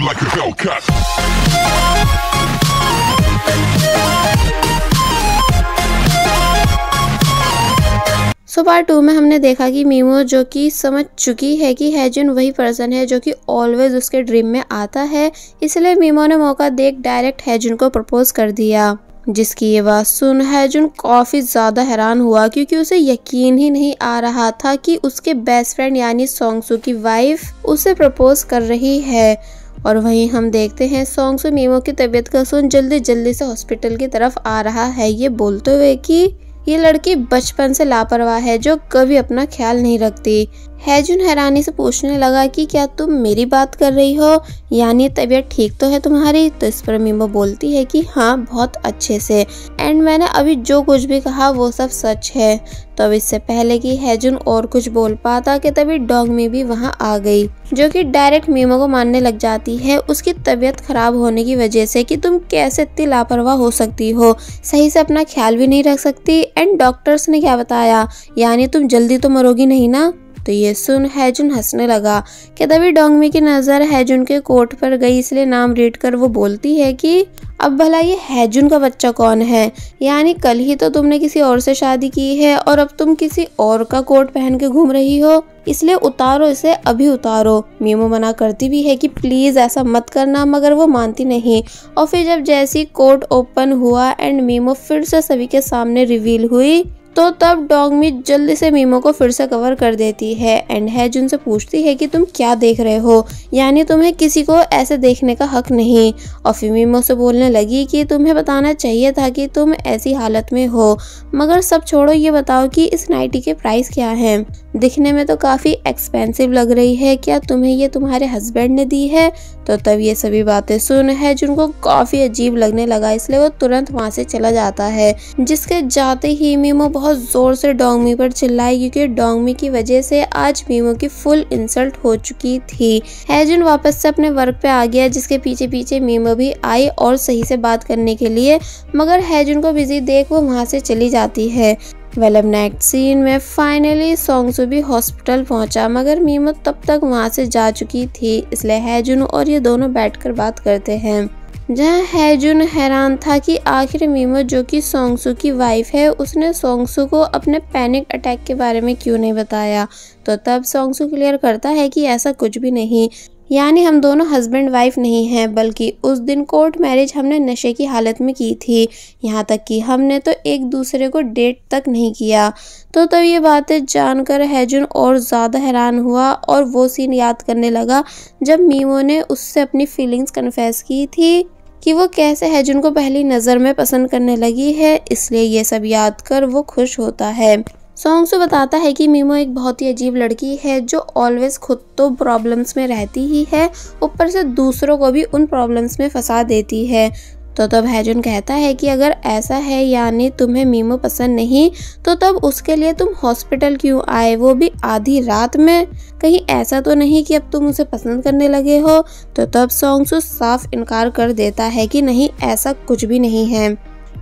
like a. So part two में हमने देखा कि मीमो जो कि समझ चुकी है कि हैजुन वही पर्सन है जो कि ऑलवेज उसके ड्रीम में आता है इसलिए मीमो ने मौका देख डायरेक्ट हैजुन को प्रपोज कर दिया, जिसकी ये बात सुन हैजुन काफ़ी ज़्यादा हैरान हुआ, क्योंकि उसे यकीन ही नहीं आ रहा था कि उसके बेस्ट फ्रेंड यानी सोंगसू की वाइफ उसे प्रपोज कर रही है और वहीं हम देखते हैं सोंगसू मीमो की तबीयत का सुन जल्दी जल्दी से हॉस्पिटल की तरफ़ आ रहा है। ये बोलते हुए कि ये लड़की बचपन से लापरवाह है, जो कभी अपना ख्याल नहीं रखती। हैजुन हैरानी से पूछने लगा कि क्या तुम मेरी बात कर रही हो? यानी तबीयत ठीक तो है तुम्हारी? तो इस पर मीमो बोलती है कि हाँ बहुत अच्छे से। एंड मैंने अभी जो कुछ भी कहा, वो सब सच है। तो अब इससे पहले कि हैजुन और कुछ बोल पाता कि तभी डॉग में भी वहाँ आ गई, जो कि डायरेक्ट मीमो को मानने लग जाती है। उसकी तबीयत खराब होने की वजह से कि तुम कैसे इतनी लापरवाह हो सकती हो? सही से अपना ख्याल भी नहीं रख सकती। एंड डॉक्टर्स ने क्या बताया? यानी तुम जल्दी तो मरोगी नहीं ना? तो ये सुन हैजुन हंसने लगा कि तभी डोंगमी की नज़र हैजुन के कोट पर गई, इसलिए नाम रीड कर वो बोलती है कि, अब भला ये हैजुन का बच्चा कौन है? यानी कल ही तो तुमने किसी और से शादी की है और अब तुम किसी और का कोट पहन के घूम रही हो। इसलिए उतारो इसे, अभी उतारो। मीमो मना करती भी है कि, प्लीज़ ऐसा मत करना। मगर वो मानती नहीं। और फिर जब जैसी कोट ओपन हुआ एंड मीमो फिर से सभी के सामने रिवील हुई तो तब डॉग मी जल्दी से मीमो को फिर से कवर कर देती है एंड हैजुन से पूछती है कि तुम क्या देख रहे हो? यानी तुम्हें किसी को ऐसे देखने का हक नहीं। और फिर मीमो से बोलने लगी कि तुम्हें बताना चाहिए था कि तुम ऐसी हालत में हो। मगर सब छोड़ो, ये बताओ कि इस नाइटी के प्राइस क्या हैं? दिखने में तो काफ़ी एक्सपेंसिव लग रही है। क्या तुम्हें ये तुम्हारे हस्बैंड ने दी है? तो तब ये सभी बातें सुन है जिनको काफ़ी अजीब लगने लगा, इसलिए वो तुरंत वहाँ से चला जाता है, जिसके जाते ही मीमो बहुत ज़ोर से डोंगमी पर चिल्लाई क्योंकि डोंगमी की वजह से आज मीमो की फुल इंसल्ट हो चुकी थी। हैजुन वापस से अपने वर्क पे आ गया, जिसके पीछे पीछे मीमो भी आई और सही से बात करने के लिए, मगर हैजुन को बिज़ी देख वो वहाँ से चली जाती है। वेल अब नेक्स्ट सीन में फाइनली सोंगसू भी हॉस्पिटल पहुँचा, मगर मीमो तब तक वहाँ से जा चुकी थी, इसलिए हैजुन और ये दोनों बैठकर बात करते हैं। जहाँ हैजुन हैरान था कि आखिर मीमो, जो कि सोंगसू की वाइफ है, उसने सोंगसू को अपने पैनिक अटैक के बारे में क्यों नहीं बताया? तो तब सोंगसू क्लियर करता है कि ऐसा कुछ भी नहीं। यानी हम दोनों हस्बैंड वाइफ नहीं हैं, बल्कि उस दिन कोर्ट मैरिज हमने नशे की हालत में की थी। यहाँ तक कि हमने तो एक दूसरे को डेट तक नहीं किया। तो तब ये बातें जानकर हैजुन और ज़्यादा हैरान हुआ और वो सीन याद करने लगा जब मीमो ने उससे अपनी फीलिंग्स कन्फेस की थी। कि वो कैसे है, जिनको पहली नज़र में पसंद करने लगी है, इसलिए ये सब याद कर वो खुश होता है। सॉन्गसू बताता है कि मीमो एक बहुत ही अजीब लड़की है, जो ऑलवेज खुद तो प्रॉब्लम्स में रहती ही है, ऊपर से दूसरों को भी उन प्रॉब्लम्स में फंसा देती है। तो तब हैजुन कहता है कि अगर ऐसा है, यानी तुम्हें मीमो पसंद नहीं तो तब उसके लिए तुम हॉस्पिटल क्यों आए? वो भी आधी रात में। कहीं ऐसा तो नहीं कि अब तुम उसे पसंद करने लगे हो। तो तब सॉन्गसू साफ़ इनकार कर देता है कि नहीं, ऐसा कुछ भी नहीं है।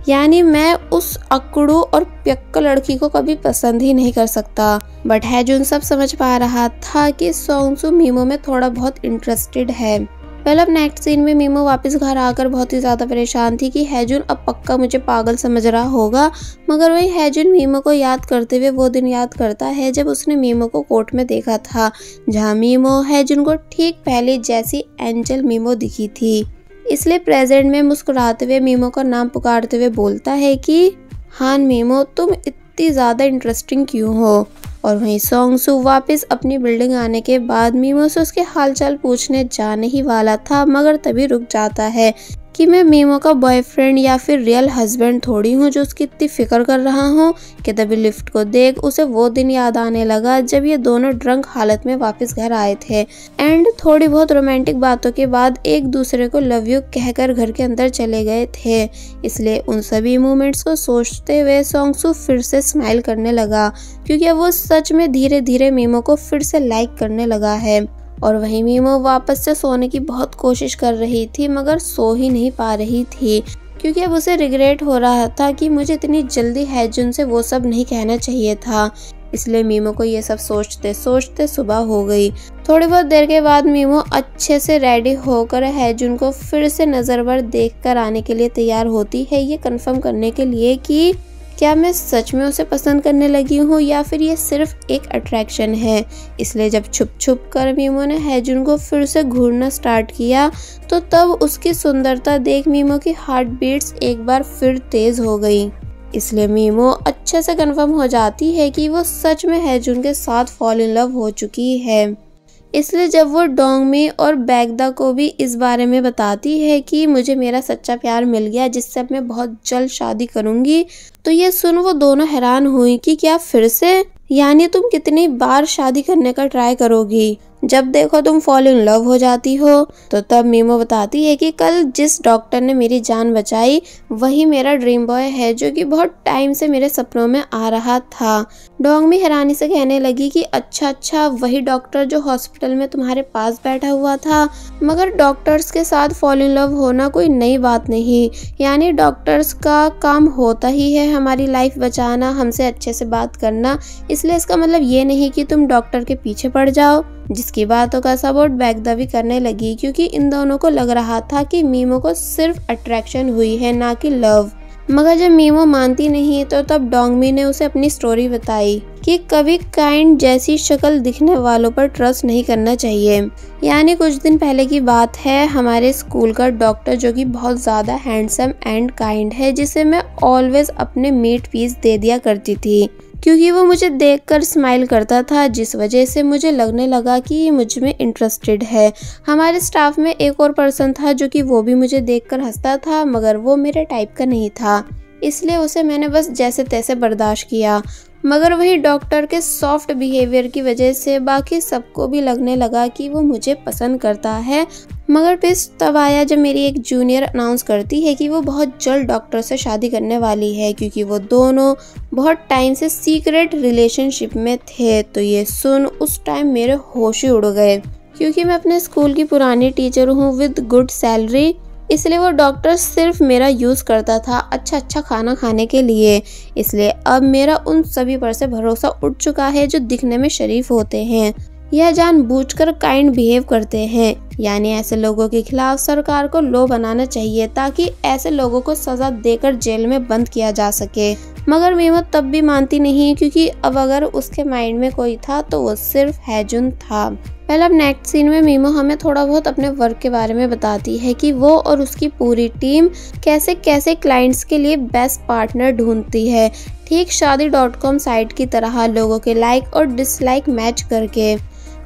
यानी मैं उस अकड़ू और प्यक्का लड़की को कभी पसंद ही नहीं कर सकता। बट हैजुन सब समझ पा रहा था कि सोंगसू मीमो में थोड़ा बहुत इंटरेस्टेड है। वेल अब नेक्स्ट सीन में मीमो वापस घर आकर बहुत ही ज़्यादा परेशान थी कि हैजुन अब पक्का मुझे पागल समझ रहा होगा। मगर वही हैजुन मीमो को याद करते हुए वो दिन याद करता है जब उसने मीमो को कोर्ट में देखा था, जहाँ मीमो हैजुन को ठीक पहले जैसी एंजल मीमो दिखी थी। इसलिए प्रेजेंट में मुस्कुराते हुए मीमो का नाम पुकारते हुए बोलता है कि हान मीमो, तुम इतनी ज़्यादा इंटरेस्टिंग क्यों हो? और वहीं सोंगसू वापस अपनी बिल्डिंग आने के बाद मीमो से उसके हालचाल पूछने जाने ही वाला था, मगर तभी रुक जाता है। कि मैं मीमो का बॉयफ्रेंड या फिर रियल हस्बैंड थोड़ी हूँ जो उसकी इतनी फ़िक्र कर रहा हूँ कि तभी लिफ्ट को देख उसे वो दिन याद आने लगा जब ये दोनों ड्रंक हालत में वापस घर आए थे। एंड थोड़ी बहुत रोमांटिक बातों के बाद एक दूसरे को लव यू कहकर घर के अंदर चले गए थे। इसलिए उन सभी मोमेंट्स को सोचते हुए सोंगसू फिर से स्माइल करने लगा, क्योंकि अब वो सच में धीरे धीरे मीमो को फिर से लाइक करने लगा है। और वहीं मीमो वापस से सोने की बहुत कोशिश कर रही थी, मगर सो ही नहीं पा रही थी, क्योंकि अब उसे रिग्रेट हो रहा था कि मुझे इतनी जल्दी हैजुन से वो सब नहीं कहना चाहिए था। इसलिए मीमो को ये सब सोचते सोचते सुबह हो गई। थोड़ी बहुत देर के बाद मीमो अच्छे से रेडी होकर हैजुन को फिर से नज़र भर देख कर आने के लिए तैयार होती है। ये कन्फर्म करने के लिए कि क्या मैं सच में उसे पसंद करने लगी हूँ या फिर ये सिर्फ़ एक अट्रैक्शन है? इसलिए जब छुप छुप कर मीमो ने हैजुन को फिर से घूरना स्टार्ट किया तो तब उसकी सुंदरता देख मीमो की हार्ट बीट्स एक बार फिर तेज हो गई। इसलिए मीमो अच्छे से कंफर्म हो जाती है कि वो सच में हैजुन के साथ फॉल इन लव हो चुकी है। इसलिए जब वो डोंगमी और बैगदा को भी इस बारे में बताती है कि मुझे मेरा सच्चा प्यार मिल गया, जिससे अब मैं बहुत जल्द शादी करूँगी तो ये सुन वो दोनों हैरान हुई कि क्या फिर से? यानी तुम कितनी बार शादी करने का ट्राई करोगी? जब देखो तुम फॉल इन लव हो जाती हो तो तब मीमो बताती है कि कल जिस डॉक्टर ने मेरी जान बचाई, वही मेरा ड्रीम बॉय है जो कि बहुत टाइम से मेरे सपनों में आ रहा था। डोंग भी हैरानी से कहने लगी कि अच्छा अच्छा वही डॉक्टर जो हॉस्पिटल में तुम्हारे पास बैठा हुआ था, मगर डॉक्टर्स के साथ फॉल इन लव होना कोई नई बात नहीं। यानी डॉक्टर्स का काम होता ही है हमारी लाइफ बचाना, हमसे अच्छे से बात करना। इसलिए इसका मतलब ये नहीं कि तुम डॉक्टर के पीछे पड़ जाओ। जिसकी बातों का सपोर्ट बैकदबी करने लगी, क्योंकि इन दोनों को लग रहा था कि मीमो को सिर्फ़ अट्रैक्शन हुई है, ना कि लव। मगर जब मीमो मानती नहीं तो तब डोंगमी ने उसे अपनी स्टोरी बताई कि कभी काइंड जैसी शक्ल दिखने वालों पर ट्रस्ट नहीं करना चाहिए। यानी कुछ दिन पहले की बात है, हमारे स्कूल का डॉक्टर जो कि बहुत ज़्यादा हैंडसम एंड काइंड है, जिसे मैं ऑलवेज अपने मीट पीस दे दिया करती थी। क्योंकि वो मुझे देखकर स्माइल करता था, जिस वजह से मुझे लगने लगा कि ये मुझमें इंटरेस्टेड है। हमारे स्टाफ में एक और पर्सन था जो कि वो भी मुझे देखकर हंसता था, मगर वो मेरे टाइप का नहीं था। इसलिए उसे मैंने बस जैसे तैसे बर्दाश्त किया। मगर वही डॉक्टर के सॉफ्ट बिहेवियर की वजह से बाकी सबको भी लगने लगा कि वो मुझे पसंद करता है। मगर फिर तब आया जब मेरी एक जूनियर अनाउंस करती है कि वो बहुत जल्द डॉक्टर से शादी करने वाली है, क्योंकि वो दोनों बहुत टाइम से सीक्रेट रिलेशनशिप में थे। तो ये सुन उस टाइम मेरे होश ही उड़ गए, क्योंकि मैं अपने स्कूल की पुरानी टीचर हूँ विद गुड सैलरी इसलिए वो डॉक्टर सिर्फ़ मेरा यूज़ करता था अच्छा अच्छा खाना खाने के लिए। इसलिए अब मेरा उन सभी पर से भरोसा उठ चुका है जो दिखने में शरीफ होते हैं। यह जान कर काइंड बिहेव करते हैं। यानी ऐसे लोगों के खिलाफ सरकार को लो बनाना चाहिए ताकि ऐसे लोगों को सजा देकर जेल में बंद किया जा सके। मगर मीमत तब भी मानती नहीं, क्योंकि अब अगर उसके माइंड में कोई था तो वो सिर्फ़ हैजुन था। पहले अब नेक्स्ट सीन में मीमो हमें थोड़ा बहुत अपने वर्क के बारे में बताती है कि वो और उसकी पूरी टीम कैसे कैसे क्लाइंट्स के लिए बेस्ट पार्टनर ढूंढती है। ठीक शादी डॉट कॉम साइट की तरह लोगों के लाइक और डिसलाइक मैच करके।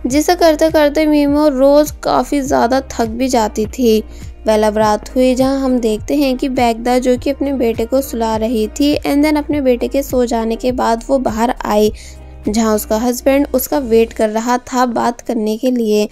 जिसे करते करते मीमो रोज़ काफ़ी ज़्यादा थक भी जाती थी। अब रात हुई जहाँ हम देखते हैं कि बैगदा जो कि अपने बेटे को सुला रही थी एंड देन अपने बेटे के सो जाने के बाद वो बाहर आई, जहाँ उसका हस्बैंड उसका वेट कर रहा था बात करने के लिए।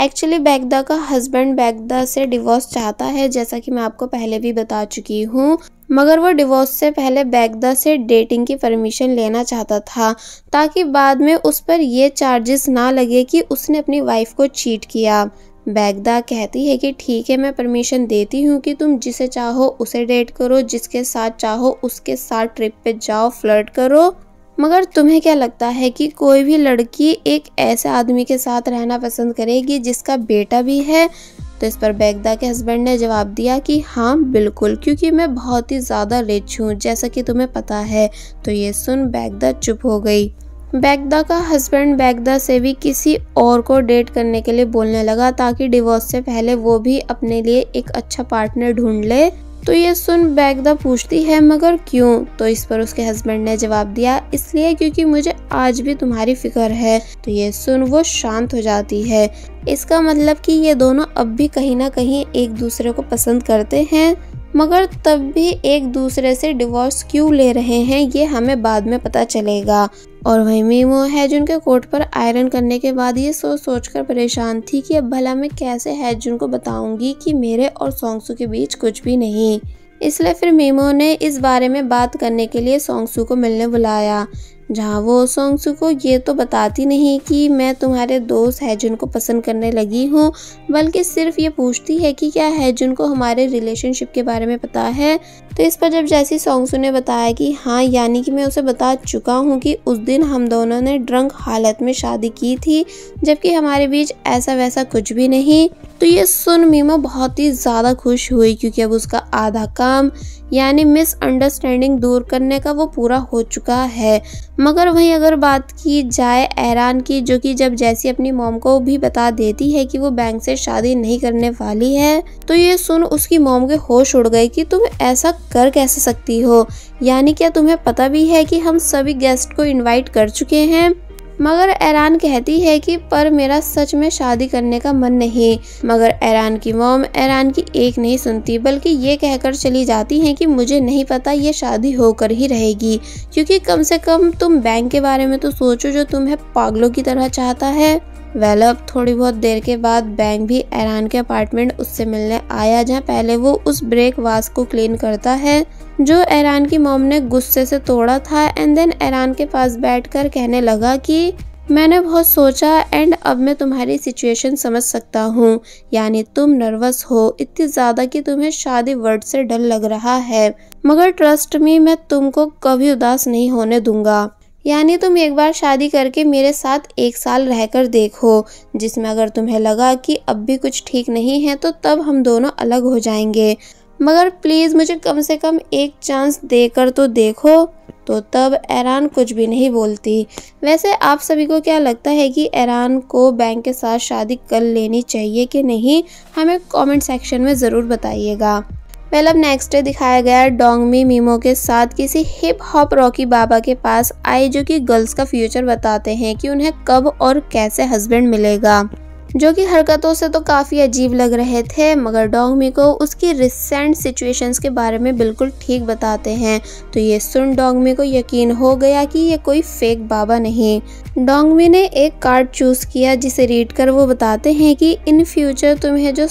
एक्चुअली बैगदा का हस्बैंड बैगदा से डिवोर्स चाहता है, जैसा कि मैं आपको पहले भी बता चुकी हूँ। मगर वो डिवोर्स से पहले बैगदा से डेटिंग की परमिशन लेना चाहता था, ताकि बाद में उस पर ये चार्जेस ना लगे कि उसने अपनी वाइफ को चीट किया। बैगदा कहती है कि ठीक है, मैं परमिशन देती हूँ कि तुम जिसे चाहो उसे डेट करो, जिसके साथ चाहो उसके साथ ट्रिप पे जाओ फ्लर्ट करो। मगर तुम्हें क्या लगता है कि कोई भी लड़की एक ऐसे आदमी के साथ रहना पसंद करेगी जिसका बेटा भी है? तो इस पर बैगदा के हस्बैंड ने जवाब दिया कि हाँ बिल्कुल, क्योंकि मैं बहुत ही ज़्यादा रिच हूँ, जैसा कि तुम्हें पता है। तो ये सुन बैगदा चुप हो गई। बैगदा का हस्बैंड बैगदा से भी किसी और को डेट करने के लिए बोलने लगा, ताकि डिवोर्स से पहले वो भी अपने लिए एक अच्छा पार्टनर ढूंढ ले। तो ये सुन बैगदा पूछती है, मगर क्यों? तो इस पर उसके हस्बैंड ने जवाब दिया, इसलिए क्योंकि मुझे आज भी तुम्हारी फ़िक्र है। तो ये सुन वो शांत हो जाती है। इसका मतलब कि ये दोनों अब भी कहीं ना कहीं एक दूसरे को पसंद करते हैं, मगर तब भी एक दूसरे से डिवोर्स क्यों ले रहे हैं, ये हमें बाद में पता चलेगा। और वही मीमो है जिनके कोट पर आयरन करने के बाद ये सोच सोच कर परेशान थी कि अब भला मैं कैसे हैजुन को बताऊँगी कि मेरे और सोंगसू के बीच कुछ भी नहीं। इसलिए फिर मीमो ने इस बारे में बात करने के लिए सोंगसू को मिलने बुलाया। जहाँ वो सोंगसू को ये तो बताती नहीं कि मैं तुम्हारे दोस्त हैजुन को पसंद करने लगी हूँ, बल्कि सिर्फ़ ये पूछती है कि क्या हैजुन को हमारे रिलेशनशिप के बारे में पता है? तो इस पर जब जैसी सोंगसू ने बताया कि हाँ यानी कि मैं उसे बता चुका हूँ कि उस दिन हम दोनों ने ड्रंक हालत में शादी की थी, जबकि हमारे बीच ऐसा वैसा कुछ भी नहीं। तो ये सुन मीमा बहुत ही ज़्यादा खुश हुई क्योंकि अब उसका आधा काम, यानी मिसअंडरस्टैंडिंग दूर करने का वो पूरा हो चुका है। मगर वहीं अगर बात की जाए ऐरान की, जो कि जब जैसी अपनी मोम को भी बता देती है कि वो बैंक से शादी नहीं करने वाली है तो ये सुन उसकी मोम के होश उड़ गए कि तुम ऐसा कर कैसे सकती हो? यानी क्या तुम्हें पता भी है कि हम सभी गेस्ट को इनवाइट कर चुके हैं? मगर ऐरान कहती है कि पर मेरा सच में शादी करने का मन नहीं। मगर ऐरान की मोम ऐरान की एक नहीं सुनती, बल्कि ये कहकर चली जाती हैं कि मुझे नहीं पता ये शादी होकर ही रहेगी। क्योंकि कम से कम तुम बैंक के बारे में तो सोचो जो तुम्हें पागलों की तरह चाहता है। वेल, अब थोड़ी बहुत देर के बाद बैंक भी ऐरान के अपार्टमेंट उससे मिलने आया, जहाँ पहले वो उस ब्रेक वास को क्लीन करता है। जो ऐरान की मोम ने गुस्से से तोड़ा था एंड देन ऐरान के पास बैठकर कहने लगा कि, मैंने बहुत सोचा एंड अब मैं तुम्हारी सिचुएशन समझ सकता हूँ। यानी तुम नर्वस हो, इतनी ज़्यादा कि तुम्हें शादी वर्ड से डर लग रहा है। मगर ट्रस्ट मी मैं तुमको कभी उदास नहीं होने दूँगा। यानी तुम एक बार शादी करके मेरे साथ एक साल रहकर देखो, जिसमें अगर तुम्हें लगा कि अब भी कुछ ठीक नहीं है तो तब हम दोनों अलग हो जाएँगे। मगर प्लीज़ मुझे कम से कम एक चांस देकर तो देखो। तो तब ऐरान कुछ भी नहीं बोलती। वैसे आप सभी को क्या लगता है कि ऐरान को बैंक के साथ शादी कर लेनी चाहिए कि नहीं? हमें कमेंट सेक्शन में ज़रूर बताइएगा। वेल अब नेक्स्ट डे दिखाया गया डोंगमी मीमो के साथ किसी हिप हॉप रॉकी बाबा के पास आए जो कि गर्ल्स का फ्यूचर बताते हैं कि उन्हें कब और कैसे हस्बैंड मिलेगा। जो कि हरकतों से तो काफ़ी अजीब लग रहे थे, मगर डोंगमी को उसकी रिसेंट सिचुएशंस के बारे में बिल्कुल ठीक बताते हैं। तो ये सुन डोंगमी को यकीन हो गया कि ये कोई फेक बाबा नहीं। डोंगमी ने एक कार्ड चूज़ किया, जिसे रीड कर वो बताते हैं कि इन फ्यूचर तुम्हें जो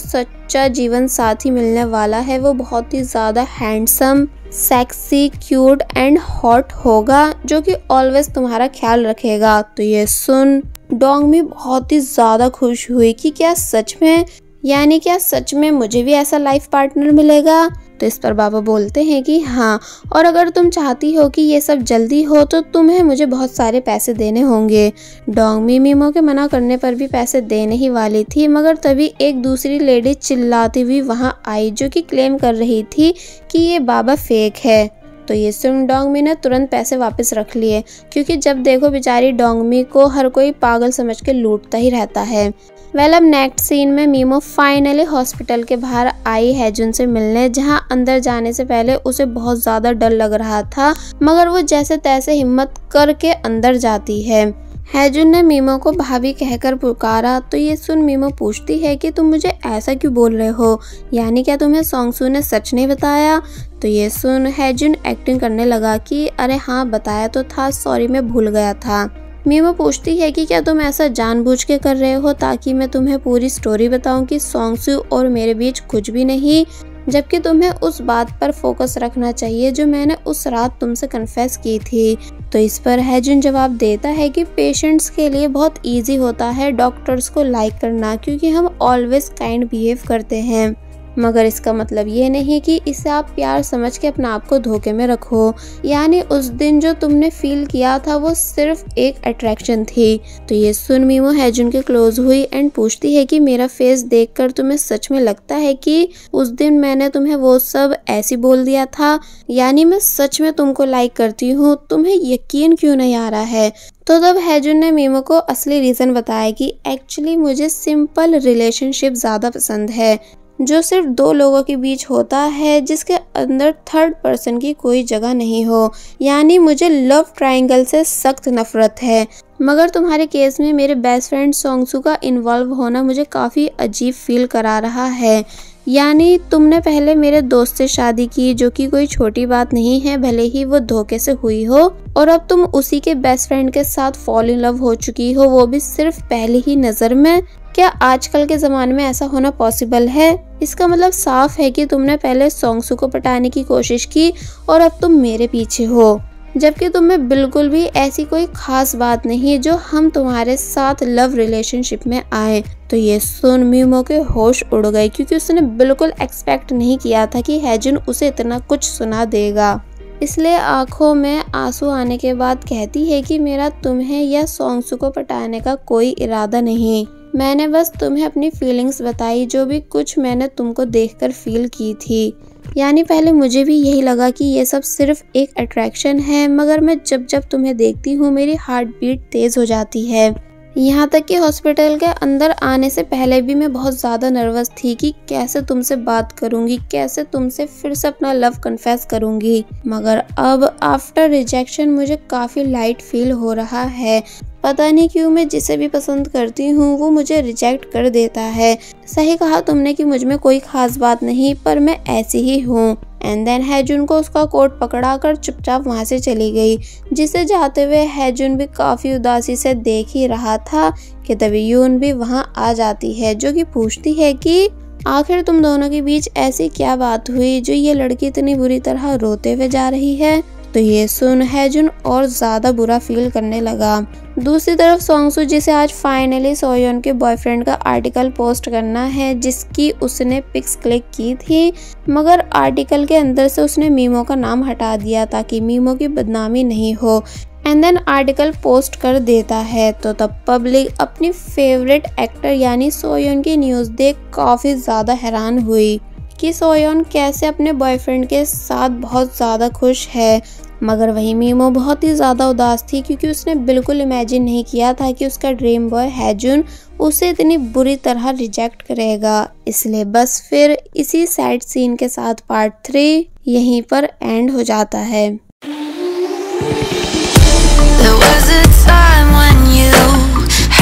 सच्चा जीवन साथी मिलने वाला है, वो बहुत ही ज़्यादा handsome sexy cute and hot होगा, जो कि ऑलवेज तुम्हारा ख्याल रखेगा। तो ये सुन डोंग में बहुत ही ज़्यादा खुश हुई कि क्या सच में यानी क्या सच में मुझे भी ऐसा लाइफ पार्टनर मिलेगा? तो इस पर बाबा बोलते हैं कि हाँ और अगर तुम चाहती हो कि ये सब जल्दी हो तो तुम्हें मुझे बहुत सारे पैसे देने होंगे। डोंग मी मीमो के मना करने पर भी पैसे देने ही वाली थी, मगर तभी एक दूसरी लेडी चिल्लाती हुई वहाँ आई, जो कि क्लेम कर रही थी कि ये बाबा फेक है। तो ये सुन डोंगमी ने तुरंत पैसे वापस रख लिए, क्योंकि जब देखो बेचारी डोंगमी को हर कोई पागल समझ के लूटता ही रहता है। वेल, अब नेक्स्ट सीन में मीमो फाइनली हॉस्पिटल के बाहर आई है से मिलने, जहाँ अंदर जाने से पहले उसे बहुत ज़्यादा डर लग रहा था, मगर वो जैसे तैसे हिम्मत करके अंदर जाती है। हैजुन ने मीमो को भाभी कहकर पुकारा तो ये सुन मीमो पूछती है कि तुम मुझे ऐसा क्यों बोल रहे हो? यानी क्या तुम्हें सोंगसू ने सच नहीं बताया? तो ये सुन हैजुन एक्टिंग करने लगा कि, अरे हाँ बताया तो था सॉरी मैं भूल गया था। मीमो पूछती है कि, क्या तुम ऐसा जानबूझ के कर रहे हो ताकि मैं तुम्हें पूरी स्टोरी बताऊँ कि सोंगसू और मेरे बीच कुछ भी नहीं, जबकि तुम्हें उस बात पर फोकस रखना चाहिए जो मैंने उस रात तुमसे कन्फेस की थी? तो इस पर हैजुन जवाब देता है कि पेशेंट्स के लिए बहुत इजी होता है डॉक्टर्स को लाइक करना, क्योंकि हम ऑलवेज काइंड बिहेव करते हैं। मगर इसका मतलब ये नहीं कि इसे आप प्यार समझ के अपने आप को धोखे में रखो। यानी उस दिन जो तुमने फील किया था, वो सिर्फ़ एक अट्रैक्शन थी। तो ये सुन मीमो हैजुन के क्लोज हुई एंड पूछती है कि मेरा फेस देखकर तुम्हें सच में लगता है कि उस दिन मैंने तुम्हें वो सब ऐसी बोल दिया था? यानी मैं सच में तुमको लाइक करती हूँ, तुम्हें यकीन क्यों नहीं आ रहा है? तो तब हैजुन ने मीमो को असली रीज़न बताया कि एक्चुअली मुझे सिंपल रिलेशनशिप ज़्यादा पसंद है। जो सिर्फ़ दो लोगों के बीच होता है, जिसके अंदर थर्ड पर्सन की कोई जगह नहीं हो। यानी मुझे लव ट्रायंगल से सख्त नफरत है। मगर तुम्हारे केस में मेरे बेस्ट फ्रेंड सोंगसू का इन्वॉल्व होना मुझे काफ़ी अजीब फील करा रहा है। यानी तुमने पहले मेरे दोस्त से शादी की, जो कि कोई छोटी बात नहीं है, भले ही वो धोखे से हुई हो। और अब तुम उसी के बेस्ट फ्रेंड के साथ फॉल इन लव हो चुकी हो, वो भी सिर्फ़ पहली ही नज़र में। क्या आजकल के ज़माने में ऐसा होना पॉसिबल है? इसका मतलब साफ़ है कि तुमने पहले सोंगसू को पटाने की कोशिश की और अब तुम मेरे पीछे हो। जबकि तुम्हें बिल्कुल भी ऐसी कोई खास बात नहीं है जो हम तुम्हारे साथ लव रिलेशनशिप में आए। तो ये सुन मीमो के होश उड़ गए क्योंकि उसने बिल्कुल एक्सपेक्ट नहीं किया था कि हैजुन उसे इतना कुछ सुना देगा। इसलिए आँखों में आँसू आने के बाद कहती है कि मेरा तुम्हें या सोंगसू को पटाने का कोई इरादा नहीं। मैंने बस तुम्हें अपनी फीलिंग्स बताई, जो भी कुछ मैंने तुमको देखकर फील की थी। यानी पहले मुझे भी यही लगा कि ये सब सिर्फ़ एक अट्रैक्शन है, मगर मैं जब जब तुम्हें देखती हूँ, मेरी हार्ट बीट तेज़ हो जाती है। यहाँ तक कि हॉस्पिटल के अंदर आने से पहले भी मैं बहुत ज़्यादा नर्वस थी कि कैसे तुमसे बात करूँगी, कैसे तुमसे फिर से अपना लव कन्फेस करूँगी। मगर अब आफ्टर रिजेक्शन मुझे काफ़ी लाइट फील हो रहा है। पता नहीं क्यों मैं जिसे भी पसंद करती हूँ, वो मुझे रिजेक्ट कर देता है। सही कहा तुमने कि मुझमें कोई खास बात नहीं, पर मैं ऐसी ही हूँ। एंड देन हैजुन को उसका कोट पकड़ा कर चुपचाप वहाँ से चली गई, जिसे जाते हुए हैजुन भी काफ़ी उदासी से देख ही रहा था कि तभी यून भी वहाँ आ जाती है, जो कि पूछती है कि, आखिर तुम दोनों के बीच ऐसी क्या बात हुई जो ये लड़की इतनी बुरी तरह रोते हुए जा रही है? तो ये सुन हैजुन और ज़्यादा बुरा फील करने लगा। दूसरी तरफ़ सोंगसू जिसे आज फाइनली सोयोन के बॉयफ्रेंड का आर्टिकल पोस्ट करना है, जिसकी उसने पिक्स क्लिक की थी, मगर आर्टिकल के अंदर से उसने मीमो का नाम हटा दिया ताकि मीमो की बदनामी नहीं हो एंड देन आर्टिकल पोस्ट कर देता है। तो तब पब्लिक अपनी फेवरेट एक्टर यानी सोयोन की न्यूज़ देख काफ़ी ज़्यादा हैरान हुई कि सोयोन कैसे अपने बॉयफ्रेंड के साथ बहुत ज़्यादा खुश है। मगर वही मीमो बहुत ही ज़्यादा उदास थी क्योंकि उसने बिल्कुल इमेजिन नहीं किया था कि उसका ड्रीम बॉय हैजुन उसे इतनी बुरी तरह रिजेक्ट करेगा। इसलिए बस फिर इसी सैड सीन के साथ पार्ट थ्री यहीं पर एंड हो जाता है।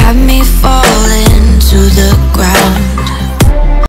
Had me falling to the ground.